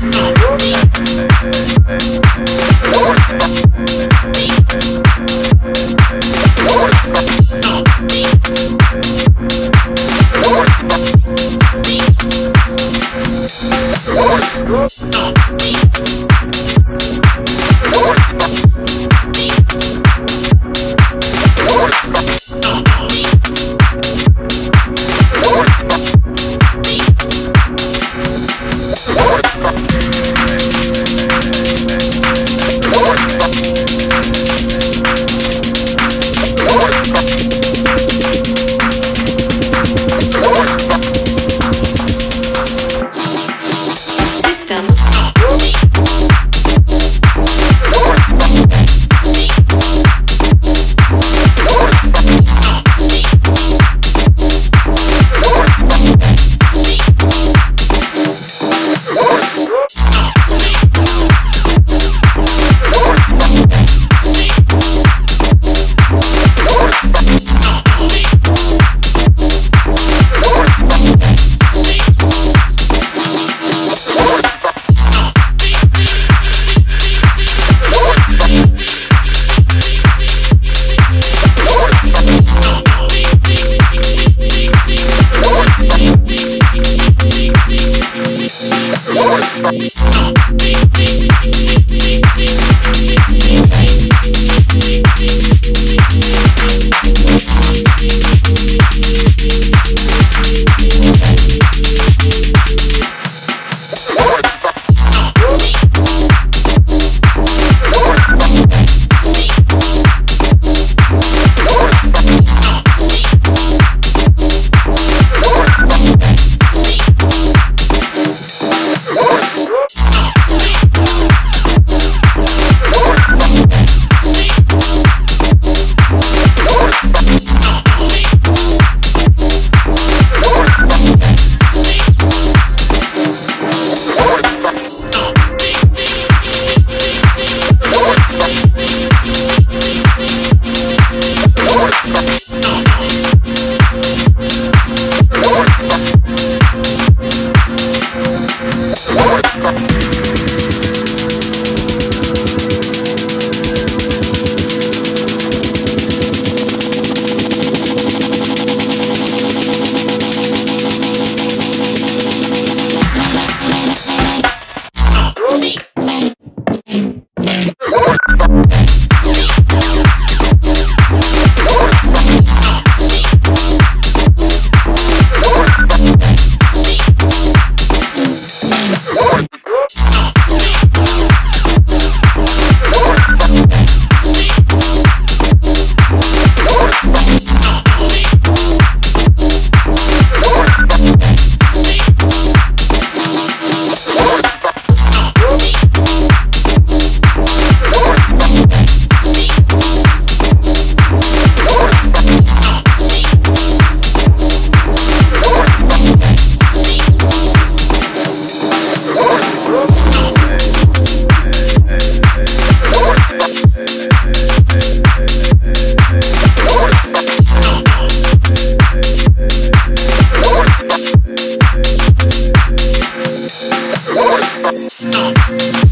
What? No.